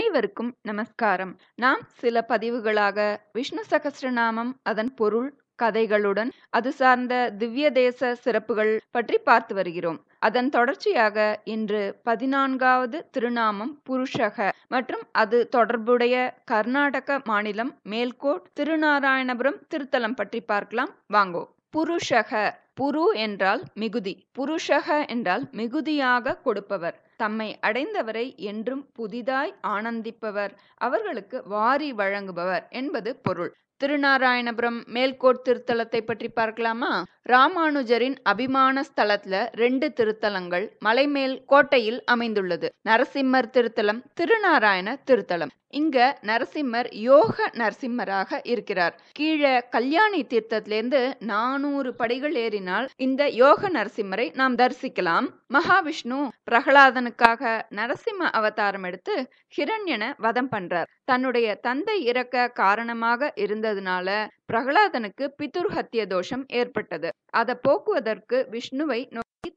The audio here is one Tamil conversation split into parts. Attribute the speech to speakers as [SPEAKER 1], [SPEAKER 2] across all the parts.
[SPEAKER 1] அனைவருக்கும் நமஸ்காரம். நாம் சில பதிவுகளாக விஷ்ணு சகசிரநாமம் அதன் பொருள் கதைகளுடன் அது சார்ந்த திவ்ய தேச சிறப்புகள் பற்றி பார்த்து வருகிறோம். அதன் தொடர்ச்சியாக இன்று பதினான்காவது திருநாமம் புருஷக மற்றும் அது தொடர்புடைய கர்நாடக மாநிலம் மேல்கோட் திருநாராயணபுரம் திருத்தலம் பற்றி பார்க்கலாம். வாங்கோ. புருஷக புரு என்றால் மிகுதி. புருஷக என்றால் மிகுதியாக கொடுப்பவர். தம்மை அடைந்தவரை என்றும் புதிதாய் ஆனந்திப்பவர். அவர்களுக்கு வாரி வழங்குபவர் என்பது பொருள். திருநாராயணபுரம் மேல்கோட் திருத்தலத்தை பற்றி பார்க்கலாமா? ராமானுஜரின் அபிமான ஸ்தலத்துல ரெண்டு திருத்தலங்கள் மலைமேல் கோட்டையில் அமைந்துள்ளது. நரசிம்மர் திருத்தலம் திருநாராயண திருத்தலம். இங்க நரசிம்மர் யோக நரசிம்மராக இருக்கிறார். கீழே கல்யாணி தீர்த்தத்திலிருந்து நானூறு படிகள் ஏறினால் இந்த யோக நரசிம்மரை நாம் தரிசிக்கலாம். மகாவிஷ்ணு பிரகலாதனுக்காக நரசிம்ம அவதாரம் எடுத்து ஹிரண்யனை வதம் பண்றார். தன்னுடைய தந்தை இறக்க காரணமாக இருந்ததுனால பிரகலாதனுக்கு பிதுர்ஹத்திய தோஷம் ஏற்பட்டது. அதை போக்குவதற்கு விஷ்ணுவை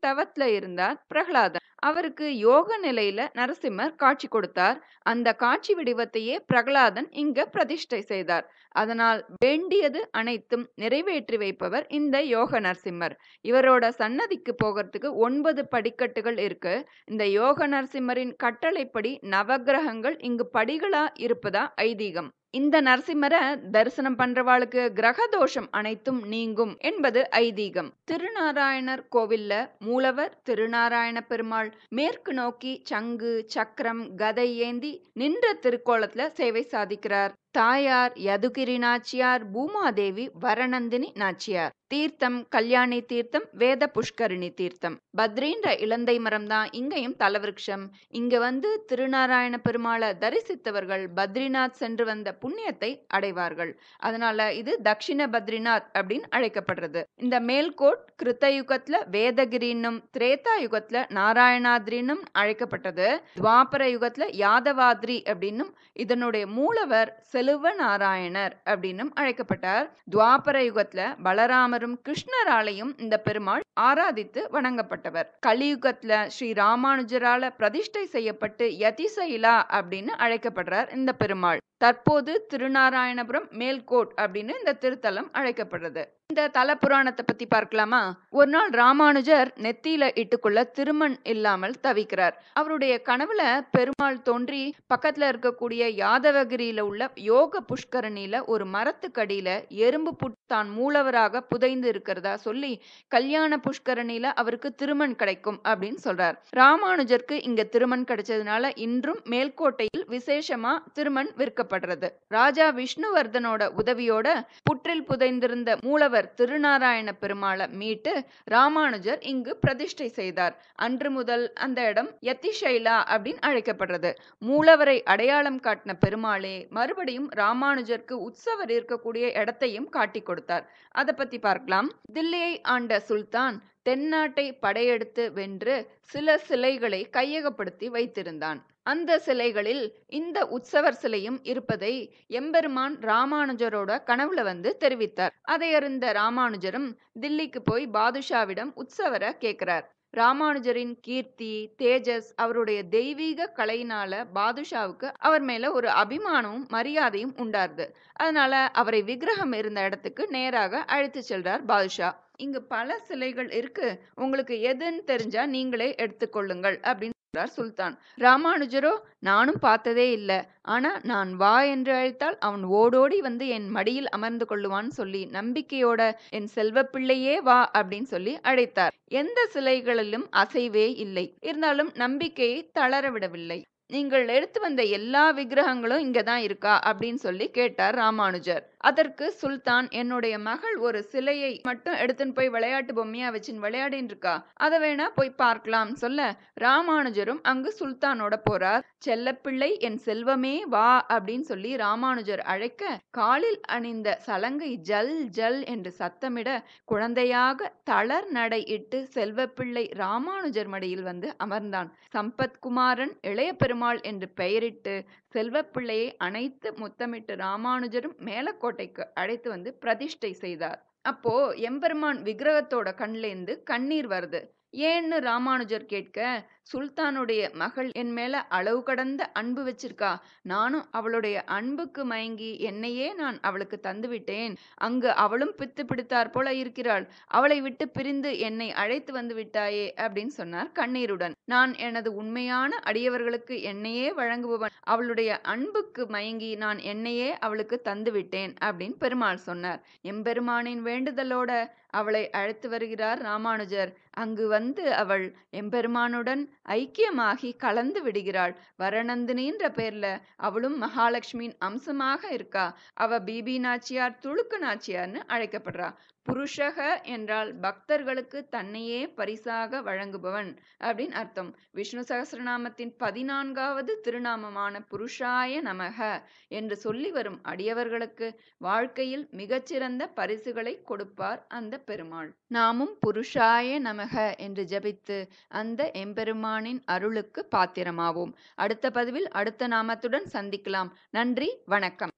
[SPEAKER 1] தவத்துல இருந்தார் பிரகலாதன். அவருக்கு யோக நிலையில நரசிம்மர் காட்சி கொடுத்தார். அந்த காட்சி வடிவத்தையே பிரகலாதன் இங்க பிரதிஷ்டை செய்தார். அதனால் வேண்டியது அனைத்தும் நிறைவேற்றி வைப்பவர் இந்த யோக நரசிம்மர். இவரோட சன்னதிக்கு போகிறதுக்கு ஒன்பது படிக்கட்டுகள் இருக்கு. இந்த யோக நரசிம்மரின் கட்டளைப்படி நவகிரகங்கள் இங்கு படிகளா இருப்பதா ஐதீகம். இந்த நரசிம்மரை தரிசனம் பண்றவாளுக்கு கிரக தோஷம் அனைத்தும் நீங்கும் என்பது ஐதீகம். திருநாராயணர் கோவில்ல மூலவர் திருநாராயண பெருமாள் மேற்கு நோக்கி சங்கு சக்கரம் கதை ஏந்தி நின்ற திருக்கோலத்துல சேவை சாதிக்கிறார். தாயார் யதுகிரி நாச்சியார் பூமாதேவி வரணந்தினி நாச்சியார். தீர்த்தம் கல்யாணி தீர்த்தம் வேத புஷ்கரிணி தீர்த்தம். பத்ரின்ற இலந்தை மரம் தான் இங்கேயும் தலவிருக்ஷம் இங்க வந்து திருநாராயண பெருமாளை தரிசித்தவர்கள் பத்ரிநாத் சென்று வந்த புண்ணியத்தை அடைவார்கள். அதனால இது தக்ஷிண பத்ரிநாத் அப்படின்னு அழைக்கப்படுறது. இந்த மேல்கோட் கிருத்த யுகத்துல வேதகிரின்னும் திரேதா யுகத்துல நாராயணாத்ரின்னும் அழைக்கப்பட்டது. துவாபர யுகத்துல யாதவாத்ரி அப்படின்னும் இதனுடைய மூலவர் செலுவ நாராயணர் அப்படின்னும் அழைக்கப்பட்டார். துவாபர யுகத்துல பலராமரும் கிருஷ்ணராலையும் இந்த பெருமாள் ஆராதித்து வணங்கப்பட்டவர். கலியுகத்துல ஸ்ரீ ராமானுஜரால பிரதிஷ்டை செய்யப்பட்டு யதிசைலா அப்படின்னு அழைக்கப்படுறார் இந்த பெருமாள். தற்போது திருநாராயணபுரம் மேல்கோட் அப்படின்னு இந்த திருத்தலம் அழைக்கப்படுறது. இந்த தல புராணத்தை பத்தி பார்க்கலாமா? ஒரு நாள் ராமானுஜர் நெத்தியில இட்டுக்குள்ள திருமண் இல்லாமல் தவிக்கிறார். அவருடைய கனவுல பெருமாள் தோன்றி பக்கத்துல இருக்கக்கூடிய யாதவகிரியில உள்ள யோக புஷ்கரணியில ஒரு மரத்துக்கடியில எறும்பு புட் தான் மூலவராக புதைந்து இருக்கிறதா சொல்லி கல்யாண புஷ்கரணியில அவருக்கு திருமண் கிடைக்கும் அப்படின்னு சொல்றார். ராமானுஜருக்கு இங்க திருமண் கிடைச்சதுனால இன்றும் மேல்கோட்டையில் விசேஷமா திருமண் விற்கப்படுறது. ராஜா விஷ்ணுவர்தனோட உதவியோட புற்றில் புதைந்திருந்த மூலவர் திருநாராயண பெருமாளை மீட்டு ராமானுஜர் இங்கு பிரதிஷ்டை செய்தார். அன்று முதல் அந்த இடம் யத்திஷைலா அப்படின்னு அழைக்கப்படுறது. மூலவரை அடையாளம் காட்டின பெருமாளே மறுபடியும் ராமானுஜருக்கு உற்சவர் இருக்கக்கூடிய இடத்தையும் காட்டி கொடுத்தார். அதை பத்தி பார்க்கலாம். தில்லியை ஆண்ட சுல்தான் தென்னாட்டை படையெடுத்து வென்று சில சிலைகளை கையகப்படுத்தி வைத்திருந்தான். அந்த சிலைகளில் இந்த உற்சவர் சிலையும் இருப்பதை எம்பெருமான் ராமானுஜரோட கனவுல வந்து தெரிவித்தார். அதை அறிந்த ராமானுஜரும் தில்லிக்கு போய் பாதுஷாவிடம் உற்சவரை கேட்கிறார். ராமானுஜரின் கீர்த்தி தேஜஸ் அவருடைய தெய்வீக கலையினால பாதுஷாவுக்கு அவர் மேல ஒரு அபிமானமும் மரியாதையும் உண்டாருது. அதனால அவரை விக்கிரகம் இருந்த இடத்துக்கு நேராக அழைத்து செல்றார் பாதுஷா. இங்கு பல சிலைகள் இருக்கு. உங்களுக்கு எதுன்னு தெரிஞ்சா நீங்களே எடுத்துக்கொள்ளுங்கள் அப்படின்னு சுல்தான். ராமானுஜரோ நானும் பார்த்ததே இல்லை. ஆனா நான் வா என்று அழைத்தால் அவன் ஓடோடி வந்து என் மடியில் அமர்ந்து கொள்ளுவான்னு சொல்லி நம்பிக்கையோட என் செல்வ பிள்ளையே வா அப்படின்னு சொல்லி அழைத்தார். எந்த சிலைகளிலும் அசைவே இல்லை. இருந்தாலும் நம்பிக்கையை தளர விடவில்லை. நீங்கள் எடுத்து வந்த எல்லா விக்கிரகங்களும் இங்கே தான் இருக்கா? அப்படின்னு சொல்லி கேட்டார் ராமானுஜர். அதற்கு சுல்தான் என்னுடைய மகள் ஒரு சிலையை மட்டும் எடுத்துன்னு போய் விளையாட்டு பொம்மையா வச்சுன்னு விளையாடின்னு இருக்கா? அதை வேணா போய் பார்க்கலாம். சொல்ல ராமானுஜரும் அங்கு சுல்தானோட போறார். செல்லப்பிள்ளை என் செல்வமே வா அப்படின்னு சொல்லி ராமானுஜர் அழைக்க காலில் அணிந்த சலங்கை ஜல் ஜல் என்று சத்தமிட குழந்தையாக தளர் நடை இட்டு செல்வப்பிள்ளை ராமானுஜர் மடியில் வந்து அமர்ந்தான். சம்பத்குமாரன் இளைய பெருமாள் என்று பெயரிட்டு செல்வப்பிள்ளையை அனைத்து முத்தமிட்டு ராமானுஜரும் மேலக்கோட்டைக்கு அழைத்து வந்து பிரதிஷ்டை செய்தார். அப்போ எம்பெருமான் விக்கிரகத்தோட கண்லேருந்து கண்ணீர் வருது. ஏன்னு ராமானுஜர் கேட்க சுல்தானுடைய மகள் என் மேல அளவு கடந்த அன்பு வச்சிருக்கா? நானும் அவளுடைய அன்புக்கு மயங்கி என்னையே நான் அவளுக்கு தந்துவிட்டேன் அங்கு அவளும் பித்து பிடித்தாற் போல இருக்கிறாள். அவளை விட்டு பிரிந்து என்னை அழைத்து வந்து விட்டாயே? அப்படின்னு சொன்னார் கண்ணீருடன். நான் எனது உண்மையான அடியவர்களுக்கு என்னையே வழங்குபவன். அவளுடைய அன்புக்கு மயங்கி நான் என்னையே அவளுக்கு தந்து விட்டேன் அப்படின்னு பெருமாள் சொன்னார். எம்பெருமானின் வேண்டுதலோட அவளை அழைத்து வருகிறார் ராமானுஜர். அங்கு வந்து அவள் எம்பெருமானுடன் ஐக்கியமாகி கலந்து விடுகிறாள். வரணந்தினின்ற பேர்ல அவளும் மகாலட்சுமியின் அம்சமாக இருக்கா. அவ பிபி நாச்சியார் துளுக்கு நாச்சியார்னு அழைக்கப்படுறா. புருஷக என்றால் பக்தர்களுக்கு தன்னையே பரிசாக வழங்குபவன் அப்படின்னு அர்த்தம். விஷ்ணு சகசிரநாமத்தின் பதினான்காவது திருநாமமான புருஷாய நமக என்று சொல்லி வரும் அடியவர்களுக்கு வாழ்க்கையில் மிகச்சிறந்த பரிசுகளை கொடுப்பார் அந்த பெருமாள். நாமும் புருஷாய நமக என்று ஜபித்து அந்த எம்பெருமானின் அருளுக்கு பாத்திரமாவோம். அடுத்த பதிவில் அடுத்த நாமத்துடன் சந்திக்கலாம். நன்றி வணக்கம்.